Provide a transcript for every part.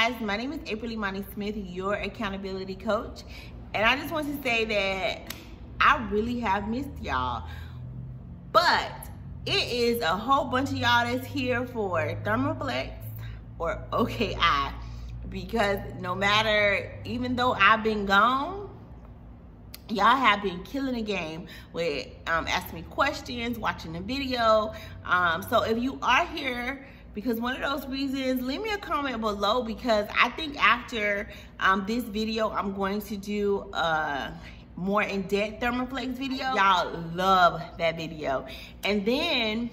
guys, my name is April Imani Smith, your accountability coach. And I just want to say that I really have missed y'all. But it is a whole bunch of y'all that's here for Thermoflex or OKI. Because no matter, even though I've been gone, y'all have been killing the game with um, asking me questions, watching the video. Um, so if you are here because one of those reasons, leave me a comment below because I think after um, this video, I'm going to do a more in-depth Thermoflex video. Y'all love that video. And then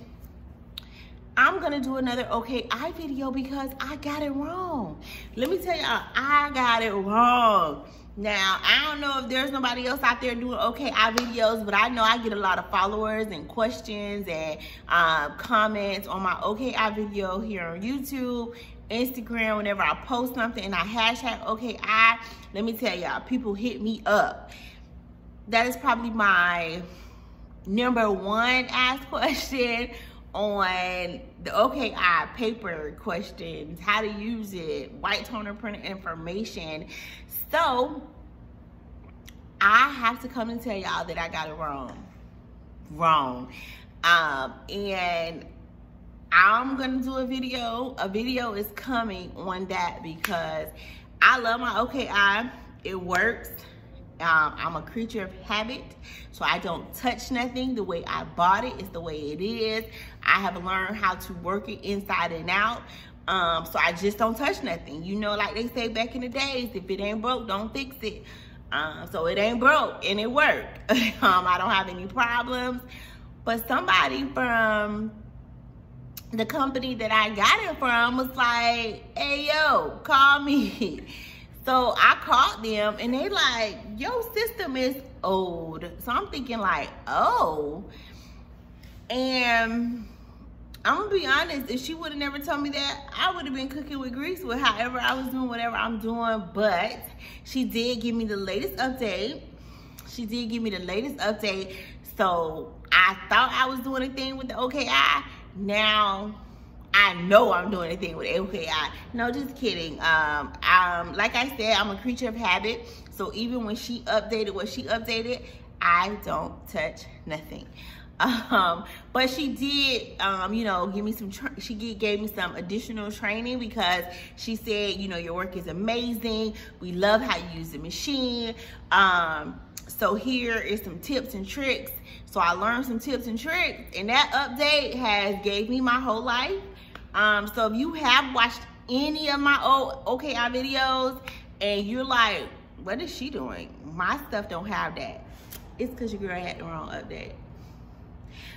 I'm gonna do another OKI video because I got it wrong. Let me tell y'all, I got it wrong. Now, I don't know if there's nobody else out there doing OKI videos, but I know I get a lot of followers and questions and uh, comments on my OKI video here on YouTube, Instagram, whenever I post something and I hashtag OKI. Let me tell y'all, people hit me up. That is probably my number one asked question on the eye paper questions, how to use it, white toner printer information. So I have to come and tell y'all that I got it wrong. Wrong. Um, and I'm gonna do a video. A video is coming on that because I love my OKI. It works. Um, I'm a creature of habit, so I don't touch nothing the way I bought. It's the way it is. I have learned how to work it inside and out. Um, so I just don't touch nothing. You know, like they say back in the days, if it ain't broke, don't fix it. Um, so it ain't broke and it worked. um, I don't have any problems. But somebody from the company that I got it from was like, hey, yo, call me. So I called them and they like, your system is old. So I'm thinking like, oh. And I'm gonna be honest, if she would have never told me that, I would have been cooking with grease with however I was doing whatever I'm doing. But she did give me the latest update. She did give me the latest update. So I thought I was doing a thing with the OKI. Now I know I'm doing a thing with OKI. No, just kidding. Um, um, like I said, I'm a creature of habit. So even when she updated what she updated, I don't touch nothing. Um, but she did, um, you know, give me some, she gave me some additional training because she said, you know, your work is amazing. We love how you use the machine. Um, so here is some tips and tricks. So I learned some tips and tricks and that update has gave me my whole life. Um, so if you have watched any of my old OKI videos and you're like, what is she doing? My stuff don't have that. It's because your girl had the wrong update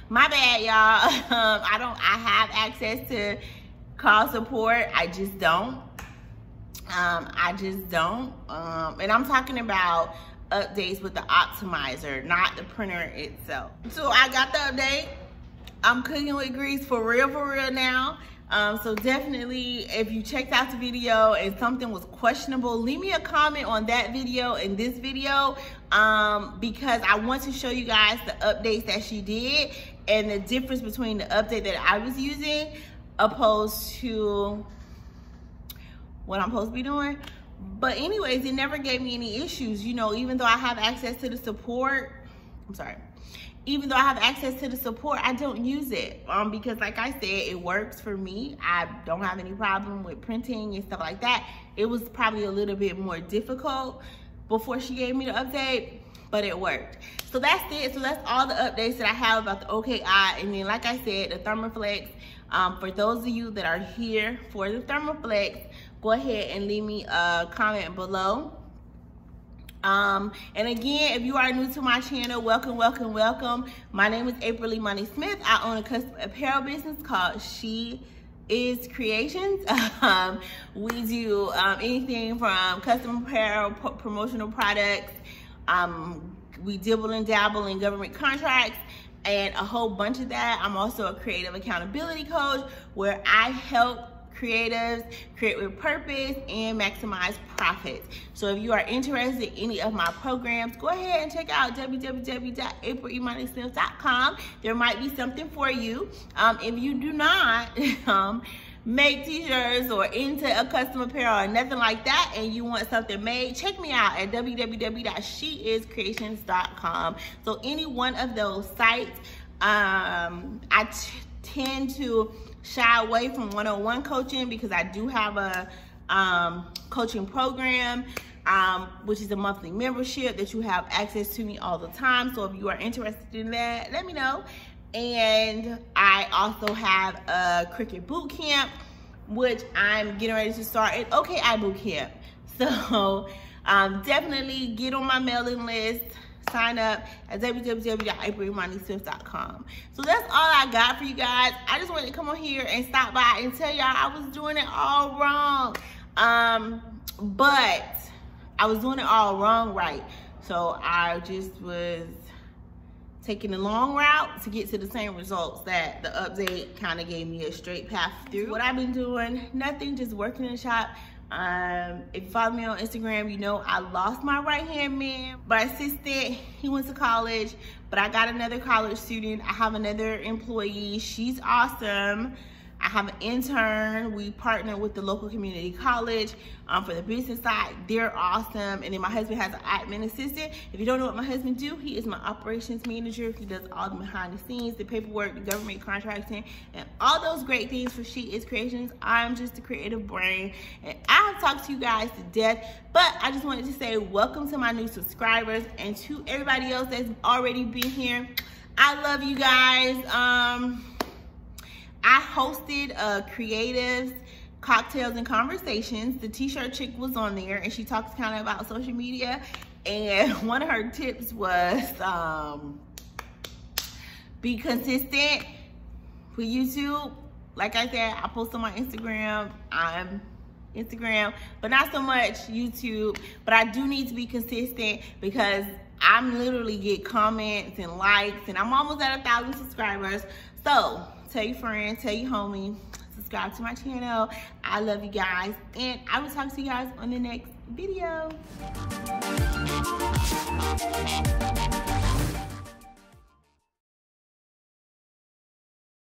my bad y'all. Um, i don't i have access to call support. I just don't. Um, i just don't. Um, and i'm talking about updates with the optimizer not the printer itself. So i got the update i'm cooking with grease for real for real now um, so definitely, if you checked out the video and something was questionable, leave me a comment on that video and this video um, because I want to show you guys the updates that she did and the difference between the update that I was using opposed to what I'm supposed to be doing. But anyways, it never gave me any issues. You know, even though I have access to the support, I'm sorry, even though I have access to the support, I don't use it um, because like I said, it works for me. I don't have any problem with printing and stuff like that. It was probably a little bit more difficult before she gave me the update, but it worked. So that's it. So that's all the updates that I have about the OKI. And then like I said, the Thermoflex, um, for those of you that are here for the Thermoflex, go ahead and leave me a comment below um, and again, if you are new to my channel, welcome, welcome, welcome. My name is April Imani Smith. I own a custom apparel business called She is Creations. Um, we do um, anything from custom apparel, promotional products. Um, we dibble and dabble in government contracts and a whole bunch of that. I'm also a creative accountability coach where I help creatives, create with purpose, and maximize profits. So if you are interested in any of my programs, go ahead and check out www.aprilimani.com. There might be something for you. Um, if you do not, um, make t-shirts or into a custom apparel or nothing like that and you want something made, check me out at www.sheiscreations.com. So any one of those sites, um, I tend to shy away from one-on-one coaching because I do have a um, coaching program um, which is a monthly membership that you have access to me all the time. So if you are interested in that, let me know. And I also have a Cricut boot camp, which I'm getting ready to start at OKI boot camp. So um, definitely get on my mailing list sign up at www.aprilimanismith.com. So that's all I got for you guys. I just wanted to come on here and stop by and tell y'all I was doing it all wrong. Um, but I was doing it all wrong right. So I just was taking the long route to get to the same results that the update kind of gave me a straight path through. What I've been doing, nothing, just working in the shop. Um, if you follow me on Instagram, you know I lost my right hand man. My assistant, he went to college, but I got another college student. I have another employee. She's awesome. I have an intern. We partner with the local community college um, for the business side. They're awesome. And then my husband has an admin assistant. If you don't know what my husband do, he is my operations manager. He does all the behind the scenes, the paperwork, the government contracting, and all those great things for She Is Creations. I'm just a creative brain. And I have talked to you guys to death, but I just wanted to say welcome to my new subscribers and to everybody else that's already been here. I love you guys. Um, I hosted a creatives cocktails and conversations. The t-shirt chick was on there and she talks kind of about social media. And one of her tips was um, be consistent with YouTube. Like I said, I post on my Instagram. I'm Instagram, but not so much YouTube. But I do need to be consistent because I'm literally get comments and likes and I'm almost at a thousand subscribers. So tell your friend, tell your homie, subscribe to my channel. I love you guys. And I will talk to you guys on the next video.